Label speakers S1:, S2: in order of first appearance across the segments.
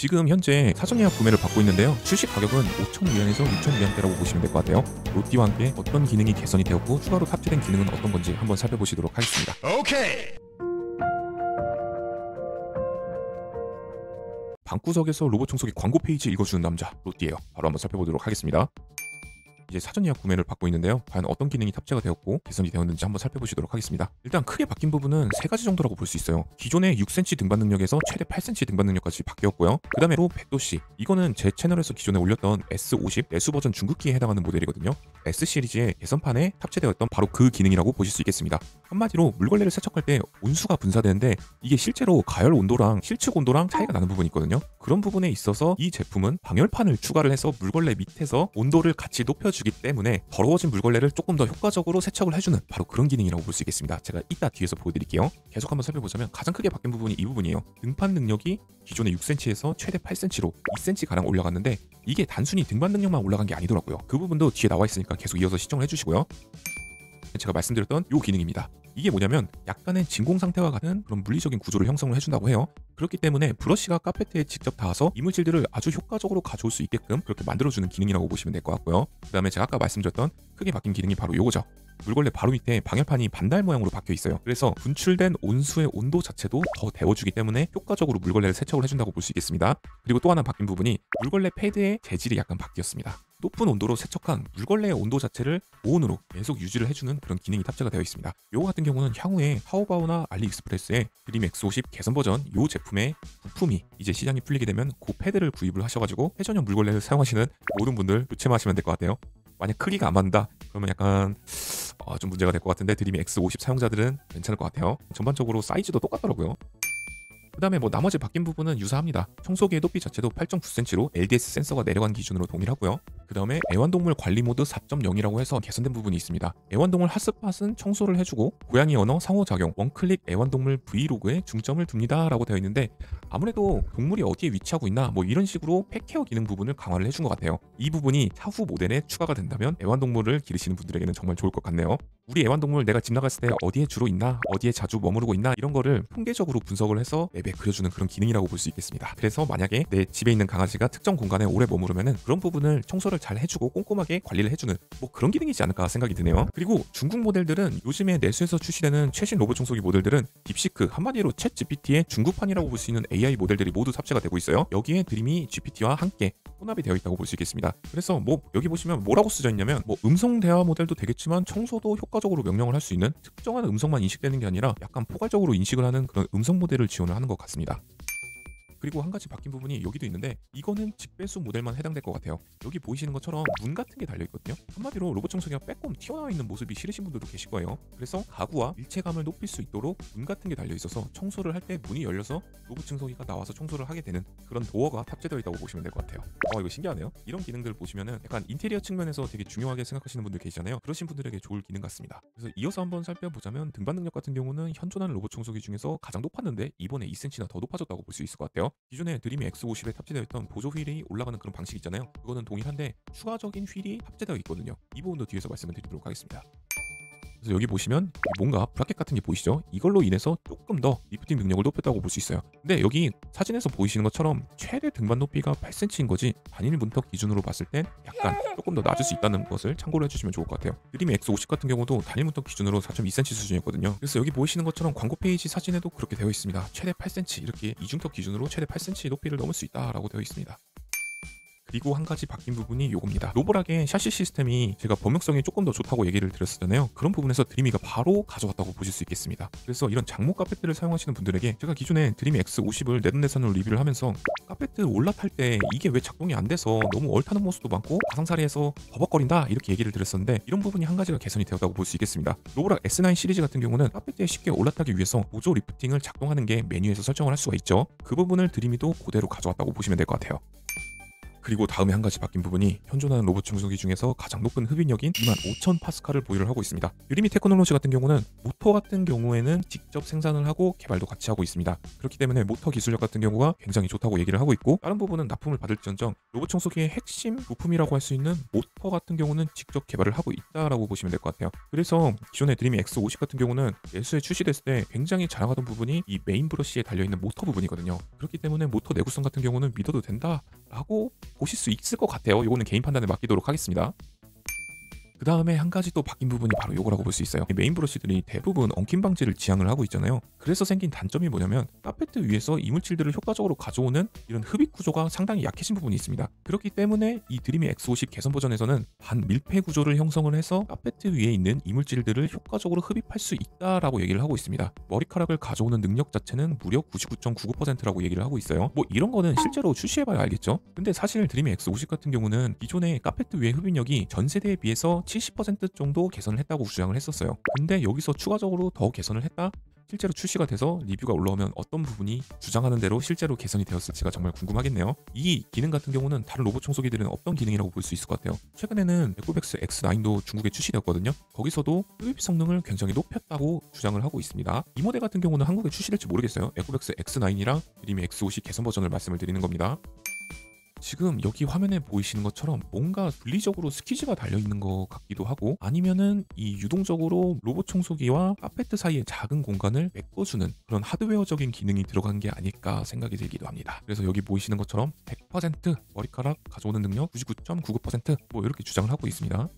S1: 지금 현재 사전 예약 구매를 받고 있는데요. 출시 가격은 5,000위안에서 6,000위안대라고 보시면 될 것 같아요. 로띠와 함께 어떤 기능이 개선이 되었고 추가로 탑재된 기능은 어떤 건지 한번 살펴보시도록 하겠습니다.
S2: Okay.
S1: 방구석에서 로봇 청소기 광고 페이지 읽어주는 남자 로띠예요. 바로 한번 살펴보도록 하겠습니다. 이제 사전 예약 구매를 받고 있는데요. 과연 어떤 기능이 탑재가 되었고 개선이 되었는지 한번 살펴보시도록 하겠습니다. 일단 크게 바뀐 부분은 세 가지 정도라고 볼 수 있어요. 기존의 6cm 등반 능력에서 최대 8cm 등반 능력까지 바뀌었고요. 그 다음에 로 100도씨 이거는 제 채널에서 기존에 올렸던 S50 내수 버전 중급기에 해당하는 모델이거든요. S 시리즈의 개선판에 탑재되었던 바로 그 기능이라고 보실 수 있겠습니다. 한마디로 물걸레를 세척할 때 온수가 분사되는데 이게 실제로 가열 온도랑 실측 온도랑 차이가 나는 부분이 있거든요. 그런 부분에 있어서 이 제품은 방열판을 추가를 해서 물걸레 밑에서 온도를 같이 높여주기 때문에 더러워진 물걸레를 조금 더 효과적으로 세척을 해주는 바로 그런 기능이라고 볼 수 있겠습니다. 제가 이따 뒤에서 보여드릴게요. 계속 한번 살펴보자면 가장 크게 바뀐 부분이 이 부분이에요. 등판 능력이 기존의 6cm에서 최대 8cm로 2cm 가량 올라갔는데 이게 단순히 등반 능력만 올라간 게 아니더라고요. 그 부분도 뒤에 나와 있으니까 계속 이어서 시청을 해주시고요. 제가 말씀드렸던 이 기능입니다. 이게 뭐냐면 약간의 진공 상태와 같은 그런 물리적인 구조를 형성을 해준다고 해요. 그렇기 때문에 브러쉬가 카페트에 직접 닿아서 이물질들을 아주 효과적으로 가져올 수 있게끔 그렇게 만들어주는 기능이라고 보시면 될 것 같고요. 그 다음에 제가 아까 말씀드렸던 크게 바뀐 기능이 바로 요거죠. 물걸레 바로 밑에 방열판이 반달 모양으로 박혀 있어요. 그래서 분출된 온수의 온도 자체도 더 데워주기 때문에 효과적으로 물걸레를 세척을 해준다고 볼 수 있겠습니다. 그리고 또 하나 바뀐 부분이 물걸레 패드의 재질이 약간 바뀌었습니다. 높은 온도로 세척한 물걸레의 온도 자체를 고온으로 계속 유지를 해주는 그런 기능이 탑재가 되어 있습니다. 요거 같은 경우는 향후에 타오바오나 알리익스프레스의 드리미 X50 개선 버전 요 제품의 부품이 이제 시장이 풀리게 되면 그 패드를 구입을 하셔가지고 회전형 물걸레를 사용하시는 모든 분들 조심하시면 될 것 같아요. 만약 크기가 안 맞는다 그러면 약간 어, 좀 문제가 될 것 같은데 드리미 X50 사용자들은 괜찮을 것 같아요. 전반적으로 사이즈도 똑같더라고요. 그 다음에 뭐 나머지 바뀐 부분은 유사합니다. 청소기의 높이 자체도 8.9cm로 LDS 센서가 내려간 기준으로 동일하고요. 그 다음에 애완동물 관리 모드 4.0이라고 해서 개선된 부분이 있습니다. 애완동물 핫스팟은 청소를 해주고 고양이 언어 상호작용 one click 애완동물 브이로그에 중점을 둡니다 라고 되어 있는데 아무래도 동물이 어디에 위치하고 있나 뭐 이런 식으로 pet care 기능 부분을 강화를 해준 것 같아요. 이 부분이 차후 모델에 추가가 된다면 애완동물을 기르시는 분들에게는 정말 좋을 것 같네요. 우리 애완동물 내가 집 나갔을 때 어디에 주로 있나 어디에 자주 머무르고 있나 이런 거를 통계적으로 분석을 해서 맵에 그려주는 그런 기능이라고 볼 수 있겠습니다. 그래서 만약에 내 집에 있는 강아지가 특정 공간에 오래 머무르면은 그런 부분을 청소를 잘 해주고 꼼꼼하게 관리를 해주는 뭐 그런 기능이지 않을까 생각이 드네요. 그리고 중국 모델들은 요즘에 내수에서 출시되는 최신 로봇 청소기 모델들은 딥시크 한마디로 챗 GPT의 중국판이라고 볼 수 있는 AI 모델들이 모두 탑재가 되고 있어요. 여기에 드리미 GPT와 함께 혼합이 되어 있다고 볼 수 있겠습니다. 그래서 뭐 여기 보시면 뭐라고 쓰여 있냐면 뭐 음성 대화 모델도 되겠지만 청소도 효과 적으로 명령을 할 수 있는 특정한 음성만 인식되는 게 아니라 약간 포괄적으로 인식을 하는 그런 음성 모델을 지원을 하는 것 같습니다. 그리고 한 가지 바뀐 부분이 여기도 있는데 이거는 직배수 모델만 해당될 것 같아요. 여기 보이시는 것처럼 문 같은 게 달려 있거든요. 한마디로 로봇 청소기가 빼꼼 튀어나와 있는 모습이 싫으신 분들도 계실 거예요. 그래서 가구와 일체감을 높일 수 있도록 문 같은 게 달려 있어서 청소를 할 때 문이 열려서 로봇 청소기가 나와서 청소를 하게 되는 그런 도어가 탑재되어 있다고 보시면 될 것 같아요. 어 이거 신기하네요. 이런 기능들 보시면은 약간 인테리어 측면에서 되게 중요하게 생각하시는 분들 계시잖아요. 그러신 분들에게 좋을 기능 같습니다. 그래서 이어서 한번 살펴보자면 등반 능력 같은 경우는 현존하는 로봇 청소기 중에서 가장 높았는데 이번에 2cm나 더 높아졌다고 볼 수 있을 것 같아요. 기존에 드림이 X50에 탑재되어 있던 보조 휠이 올라가는 그런 방식 있잖아요. 그거는 동일한데 추가적인 휠이 탑재되어 있거든요. 이 부분도 뒤에서 말씀을 드리도록 하겠습니다. 그래서 여기 보시면 뭔가 bracket 같은 게 보이시죠? 이걸로 인해서 조금 더 리프팅 능력을 높였다고 볼 수 있어요. 근데 여기 사진에서 보이시는 것처럼 최대 등반 높이가 8cm인 거지 단일 문턱 기준으로 봤을 땐 약간 조금 더 낮을 수 있다는 것을 참고로 해주시면 좋을 것 같아요. 드리미 X50 같은 경우도 단일 문턱 기준으로 4.2cm 수준이었거든요. 그래서 여기 보이시는 것처럼 광고 페이지 사진에도 그렇게 되어 있습니다. 최대 8cm 이렇게 이중턱 기준으로 최대 8cm 높이를 넘을 수 있다라고 되어 있습니다. 그리고 한 가지 바뀐 부분이 요겁니다. 로보락의 섀시 시스템이 제가 범용성이 조금 더 좋다고 얘기를 드렸었잖아요. 그런 부분에서 드리미가 바로 가져갔다고 보실 수 있겠습니다. 그래서 이런 장목 카페트를 사용하시는 분들에게 제가 기존에 드리미 X50을 내돈내산으로 리뷰를 하면서 카페트 올라탈 때 이게 왜 작동이 안 돼서 너무 얼타는 모습도 많고 가장자리에서 버벅거린다 이렇게 얘기를 드렸었는데 이런 부분이 한 가지가 개선이 되었다고 볼 수 있겠습니다. 로보락 S9 시리즈 같은 경우는 카페트에 쉽게 올라타기 위해서 보조 lifting을 작동하는 게 메뉴에서 설정을 할 수가 있죠. 그 부분을 드리미도 그대로 가져왔다고 보시면 될 것 같아요. 그리고 다음에 한 가지 바뀐 부분이 현존하는 로봇 청소기 중에서 가장 높은 흡입력인 25,000 파스칼을 보유를 하고 있습니다. 드리미 테크놀로지 같은 경우는 모터 같은 경우에는 직접 생산을 하고 개발도 같이 하고 있습니다. 그렇기 때문에 모터 기술력 같은 경우가 굉장히 좋다고 얘기를 하고 있고 다른 부분은 납품을 받을지언정 로봇 청소기의 핵심 부품이라고 할 수 있는 모터 같은 경우는 직접 개발을 하고 있다라고 보시면 될 것 같아요. 그래서 기존의 드리미 X50 같은 경우는 내수에 출시됐을 때 굉장히 자랑하던 부분이 이 메인 브러쉬에 달려있는 모터 부분이거든요. 그렇기 때문에 모터 내구성 같은 경우는 믿어도 된다라고 보실 수 있을 것 같아요. 이거는 개인 판단에 맡기도록 하겠습니다. 그 다음에 한 가지 또 바뀐 부분이 바로 요거라고 볼 수 있어요. 메인 브러쉬들이 대부분 엉킴 방지를 지향을 하고 있잖아요. 그래서 생긴 단점이 뭐냐면 카페트 위에서 이물질들을 효과적으로 가져오는 이런 흡입 구조가 상당히 약해진 부분이 있습니다. 그렇기 때문에 이 드리미 X50 개선 버전에서는 반 밀폐 구조를 형성을 해서 카페트 위에 있는 이물질들을 효과적으로 흡입할 수 있다라고 얘기를 하고 있습니다. 머리카락을 가져오는 능력 자체는 무려 99.99%라고 얘기를 하고 있어요. 뭐 이런 거는 실제로 출시해봐야 알겠죠. 근데 사실 드리미 X50 같은 경우는 기존의 카페트 위의 흡입력이 전 세대에 비해서 70% 정도 개선을 했다고 주장을 했었어요. 근데 여기서 추가적으로 더 개선을 했다? 실제로 출시가 돼서 리뷰가 올라오면 어떤 부분이 주장하는 대로 실제로 개선이 되었을지가 정말 궁금하겠네요. 이 기능 같은 경우는 다른 로봇 청소기들은 어떤 기능이라고 볼 수 있을 것 같아요. 최근에는 에코백스 X9도 중국에 출시되었거든요. 거기서도 흡입 성능을 굉장히 높였다고 주장을 하고 있습니다. 이 모델 같은 경우는 한국에 출시될지 모르겠어요. 에코백스 X9이랑 드리미 X50 개선 버전을 말씀을 드리는 겁니다. 지금 여기 화면에 보이시는 것처럼 뭔가 분리적으로 스키즈가 달려있는 것 같기도 하고 아니면은 이 유동적으로 로봇 청소기와 카페트 사이의 작은 공간을 메꿔주는 그런 하드웨어적인 기능이 들어간 게 아닐까 생각이 들기도 합니다. 그래서 여기 보이시는 것처럼 100% 머리카락 가져오는 능력 99.99%뭐 이렇게 주장을 하고 있습니다.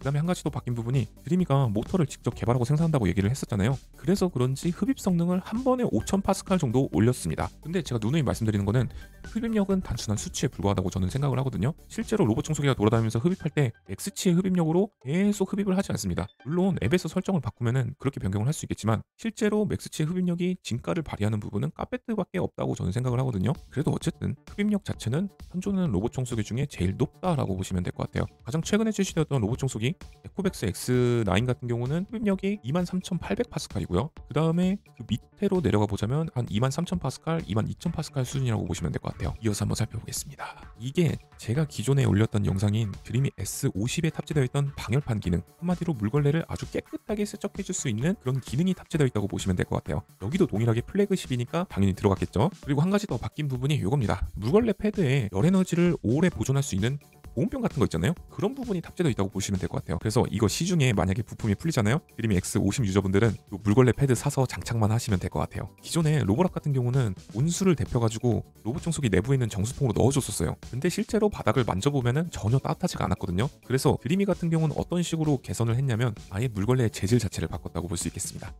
S1: 그 다음에 한 가지 더 바뀐 부분이 드리미가 모터를 직접 개발하고 생산한다고 얘기를 했었잖아요. 그래서 그런지 흡입 성능을 한 번에 5000 파스칼 정도 올렸습니다. 근데 제가 누누이 말씀드리는 거는 흡입력은 단순한 수치에 불과하다고 저는 생각을 하거든요. 실제로 로봇 청소기가 돌아다니면서 흡입할 때 max치의 흡입력으로 계속 흡입을 하지 않습니다. 물론 앱에서 설정을 바꾸면은 그렇게 변경을 할 수 있겠지만 실제로 max치의 흡입력이 진가를 발휘하는 부분은 카페트밖에 없다고 저는 생각을 하거든요. 그래도 어쨌든 흡입력 자체는 현존하는 로봇 청소기 중에 제일 높다라고 보시면 될 것 같아요. 가장 최근에 출시되었던 로봇 청소기 에코백스 X9 같은 경우는 흡입력이 23,800파스칼이고요. 그 다음에 그 밑으로 내려가 보자면 한 23,000파스칼, 22,000파스칼 수준이라고 보시면 될 것 같아요. 이어서 한번 살펴보겠습니다. 이게 제가 기존에 올렸던 영상인 드리미 X50에 탑재되어 있던 방열판 기능 한마디로 물걸레를 아주 깨끗하게 세척해줄 수 있는 그런 기능이 탑재되어 있다고 보시면 될 것 같아요. 여기도 동일하게 flagship이니까 당연히 들어갔겠죠. 그리고 한 가지 더 바뀐 부분이 이겁니다. 물걸레 패드에 열 에너지를 오래 보존할 수 있는 보온병 같은 거 있잖아요. 그런 부분이 탑재되어 있다고 보시면 될 것 같아요. 그래서 이거 시중에 만약에 부품이 풀리잖아요. 드리미 X50 유저분들은 물걸레 패드 사서 장착만 하시면 될 것 같아요. 기존에 로보락 같은 경우는 온수를 데펴가지고 로봇 청소기 내부에 있는 정수통으로 넣어줬었어요. 근데 실제로 바닥을 만져보면은 전혀 따뜻하지가 않았거든요. 그래서 드리미 같은 경우는 어떤 식으로 개선을 했냐면 아예 물걸레의 재질 자체를 바꿨다고 볼 수 있겠습니다.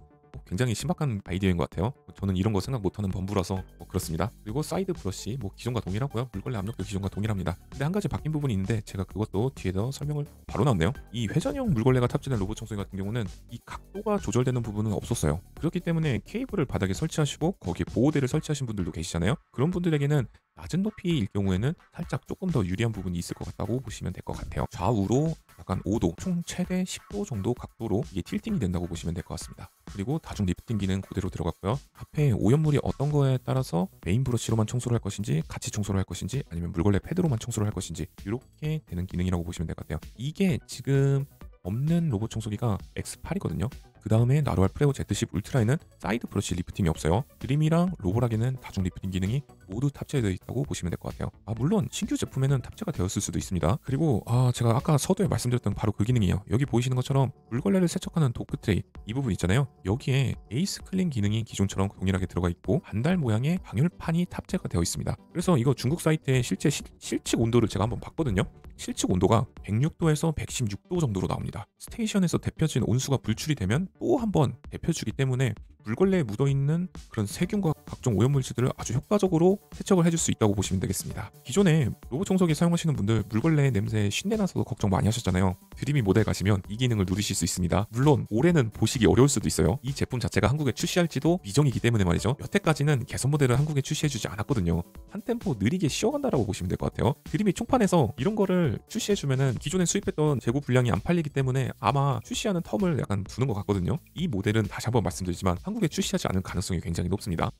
S1: 굉장히 신박한 아이디어인 것 같아요. 저는 이런 거 생각 못하는 범부라서 뭐 그렇습니다. 그리고 사이드 브러쉬 뭐 기존과 동일하고요. 물걸레 압력도 기존과 동일합니다. 근데 한 가지 바뀐 부분이 있는데 제가 그것도 뒤에서 설명을 바로 나왔네요. 이 회전형 물걸레가 탑재된 로봇 청소기 같은 경우는 이 각도가 조절되는 부분은 없었어요. 그렇기 때문에 케이블을 바닥에 설치하시고 거기에 보호대를 설치하신 분들도 계시잖아요. 그런 분들에게는 낮은 높이일 경우에는 살짝 조금 더 유리한 부분이 있을 것 같다고 보시면 될 것 같아요. 좌우로 약간 5도, 총 최대 10도 정도 각도로 이게 tilting이 된다고 보시면 될 것 같습니다. 그리고 다중 리프팅 기능 그대로 들어갔고요. 앞에 오염물이 어떤 거에 따라서 메인 브러쉬로만 청소를 할 것인지 같이 청소를 할 것인지 아니면 물걸레 패드로만 청소를 할 것인지 이렇게 되는 기능이라고 보시면 될 것 같아요. 이게 지금 없는 로봇 청소기가 X8이거든요. 그 다음에 나르왈 프레오 Z10 울트라에는 사이드 브러쉬 lifting이 없어요. 드리미랑 로보락에는 다중 리프팅 기능이 모두 탑재되어 있다고 보시면 될 것 같아요. 아 물론 신규 제품에는 탑재가 되었을 수도 있습니다. 그리고 아 제가 아까 서두에 말씀드렸던 바로 그 기능이에요. 여기 보이시는 것처럼 물걸레를 세척하는 도크 트레이 이 부분 있잖아요. 여기에 에이스 클린 기능이 기존처럼 동일하게 들어가 있고 반달 모양의 방열판이 탑재가 되어 있습니다. 그래서 이거 중국 사이트에 실제 시, 실측 온도를 제가 한번 봤거든요. 실측 온도가 106도에서 116도 정도로 나옵니다. 스테이션에서 데펴진 온수가 불출이 되면 또 한 번 데펴주기 때문에 물걸레에 묻어있는 그런 세균과 각종 오염물질들을 아주 효과적으로 세척을 해줄 수 있다고 보시면 되겠습니다. 기존에 로봇 청소기 사용하시는 분들 물걸레 냄새에 쉰내 나서도 걱정 많이 하셨잖아요. 드림이 모델 가시면 이 기능을 누리실 수 있습니다. 물론 올해는 보시기 어려울 수도 있어요. 이 제품 자체가 한국에 출시할지도 미정이기 때문에 말이죠. 여태까지는 개선 모델을 한국에 출시해주지 않았거든요. 한 템포 느리게 쉬어간다라고 보시면 될 것 같아요. 드리미 총판에서 이런 거를 출시해주면은 기존에 수입했던 재고 분량이 안 팔리기 때문에 아마 출시하는 텀을 약간 두는 것 같거든요. 이 모델은 다시 한번 말씀드리지만 한국에 출시하지 않을 가능성이 굉장히 높습니다.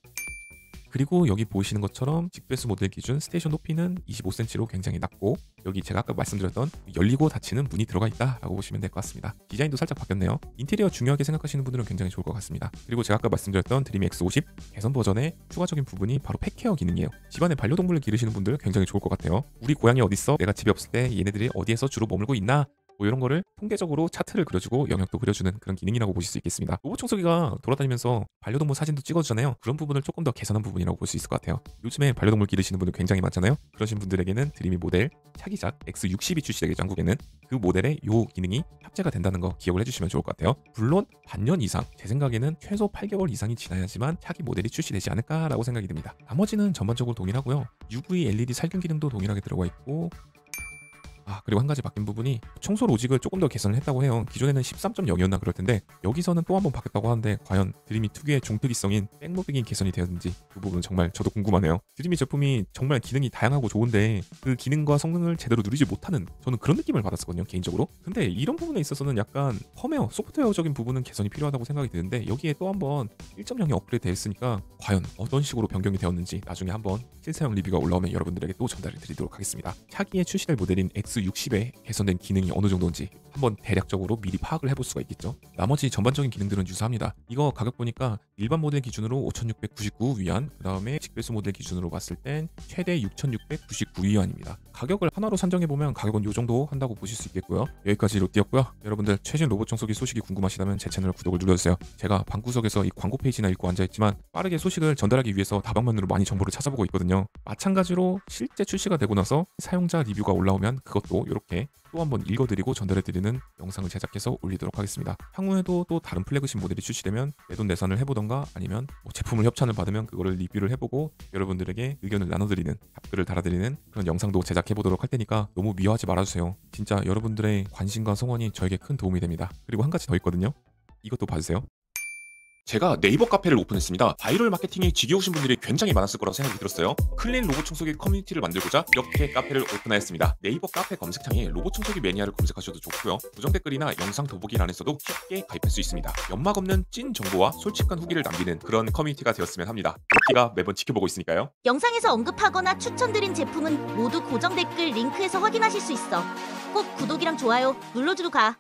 S1: 그리고 여기 보이시는 것처럼 직배수 모델 기준 스테이션 높이는 25cm로 굉장히 낮고 여기 제가 아까 말씀드렸던 열리고 닫히는 문이 들어가 있다 라고 보시면 될 것 같습니다. 디자인도 살짝 바뀌었네요. 인테리어 중요하게 생각하시는 분들은 굉장히 좋을 것 같습니다. 그리고 제가 아까 말씀드렸던 드리미 X50 개선 버전의 추가적인 부분이 바로 펫케어 기능이에요. 집안에 반려동물을 기르시는 분들 굉장히 좋을 것 같아요. 우리 고양이 어딨어? 내가 집에 없을 때 얘네들이 어디에서 주로 머물고 있나? 뭐 이런 거를 통계적으로 차트를 그려주고 영역도 그려주는 그런 기능이라고 보실 수 있겠습니다. 로봇 청소기가 돌아다니면서 반려동물 사진도 찍어주잖아요. 그런 부분을 조금 더 개선한 부분이라고 볼 수 있을 것 같아요. 요즘에 반려동물 기르시는 분들 굉장히 많잖아요. 그러신 분들에게는 드림이 모델 차기작 X60이 출시되겠죠 한국에는 그 모델에 요 기능이 탑재가 된다는 거 기억을 해주시면 좋을 것 같아요. 물론 반년 이상 제 생각에는 최소 8개월 이상이 지나야지만 차기 모델이 출시되지 않을까라고 생각이 듭니다. 나머지는 전반적으로 동일하고요. UV LED 살균 기능도 동일하게 들어가 있고 아 그리고 한 가지 바뀐 부분이 청소 로직을 조금 더 개선을 했다고 해요. 기존에는 13.0이었나 그럴 텐데 여기서는 또 한 번 바뀌었다고 하는데 과연 드림이 특유의 종특이성인 백무빙이 개선이 되었는지 그 부분은 정말 저도 궁금하네요. 드림이 제품이 정말 기능이 다양하고 좋은데 그 기능과 성능을 제대로 누리지 못하는 저는 그런 느낌을 받았었거든요 개인적으로. 근데 이런 부분에 있어서는 약간 펌웨어, 소프트웨어적인 부분은 개선이 필요하다고 생각이 드는데 여기에 또 한 번 1.0이 업그레이드 됐으니까 과연 어떤 식으로 변경이 되었는지 나중에 한번 실사용 리뷰가 올라오면 여러분들에게 또 전달을 드리도록 하겠습니다. 차기에 출시될 모델인 X60의 개선된 기능이 어느 정도인지 한번 대략적으로 미리 파악을 해볼 수가 있겠죠. 나머지 전반적인 기능들은 유사합니다. 이거 가격 보니까 일반 모델 기준으로 5,699 위안, 그 다음에 직배수 모델 기준으로 봤을 땐 최대 6,699 위안입니다. 가격을 하나로 산정해 보면 가격은 이 정도 한다고 보실 수 있겠고요. 여기까지 롯디였고요. 여러분들 최신 로봇 청소기 소식이 궁금하시다면 제 채널 구독을 눌러주세요. 제가 방구석에서 이 광고 페이지나 읽고 앉아있지만 빠르게 소식을 전달하기 위해서 다방면으로 많이 정보를 찾아보고 있거든요. 마찬가지로 실제 출시가 되고 나서 사용자 리뷰가 올라오면 그것도 이렇게 또 한번 읽어드리고 전달해드리는 영상을 제작해서 올리도록 하겠습니다. 향후에도 또 다른 플래그십 모델이 출시되면 내돈 내산을 해보던가 아니면 뭐 제품을 협찬을 받으면 그거를 리뷰를 해보고 여러분들에게 의견을 나눠드리는 답글을 달아드리는 그런 영상도 제작해보도록 할 테니까 너무 미워하지 말아주세요. 진짜 여러분들의 관심과 성원이 저에게 큰 도움이 됩니다. 그리고 한 가지 더 있거든요. 이것도 봐주세요. 제가 네이버 카페를 오픈했습니다. 바이럴 마케팅이 지겨우신 분들이 굉장히 많았을 거라고 생각이 들었어요. 클린 로봇 청소기 커뮤니티를 만들고자 이렇게 카페를 오픈하였습니다. 네이버 카페 검색창에 로봇 청소기 매니아를 검색하셔도 좋고요. 고정 댓글이나 영상 더보기란에서도 쉽게 가입할 수 있습니다. 연막 없는 찐 정보와 솔직한 후기를 남기는 그런 커뮤니티가 되었으면 합니다. 로키가 매번 지켜보고 있으니까요.
S2: 영상에서 언급하거나 추천드린 제품은 모두 고정 댓글 링크에서 확인하실 수 있어. 꼭 구독이랑 좋아요 눌러주고 가.